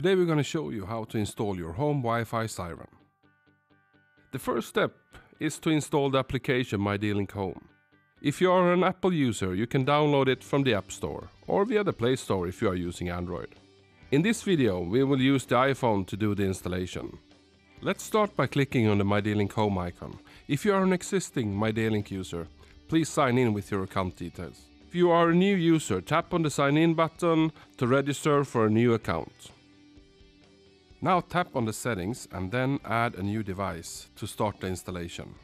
Today we're going to show you how to install your home Wi-Fi siren. The first step is to install the application mydlink Home. If you are an Apple user, you can download it from the App Store or via the Play Store if you are using Android. In this video, we will use the iPhone to do the installation. Let's start by clicking on the mydlink Home icon. If you are an existing mydlink user, please sign in with your account details. If you are a new user, tap on the sign in button to register for a new account. Now tap on the settings and then add a new device to start the installation.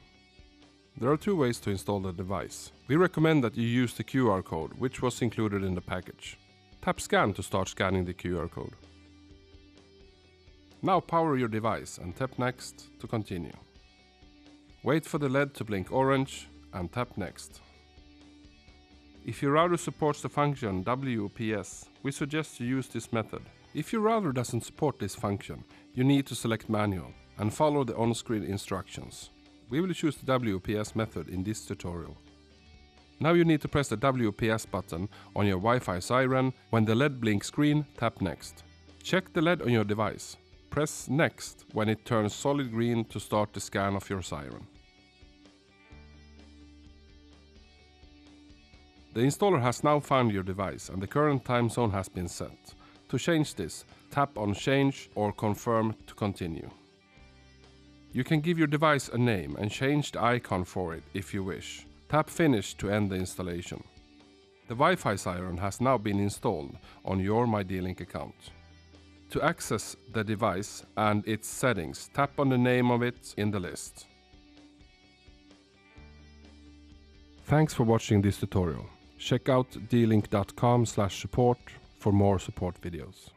There are two ways to install the device. We recommend that you use the QR code, which was included in the package. Tap scan to start scanning the QR code. Now power your device and tap next to continue. Wait for the LED to blink orange and tap next. If your router supports the function WPS, we suggest you use this method. If your router doesn't support this function, you need to select manual and follow the on-screen instructions. We will choose the WPS method in this tutorial. Now you need to press the WPS button on your Wi-Fi siren. When the LED blinks green, tap Next. Check the LED on your device. Press Next when it turns solid green to start the scan of your siren. The installer has now found your device and the current time zone has been set. To change this, tap on Change or Confirm to continue. You can give your device a name and change the icon for it if you wish. Tap Finish to end the installation. The Wi-Fi siren has now been installed on your mydlink account. To access the device and its settings, tap on the name of it in the list. Thanks for watching this tutorial. Check out dlink.com support for more support videos.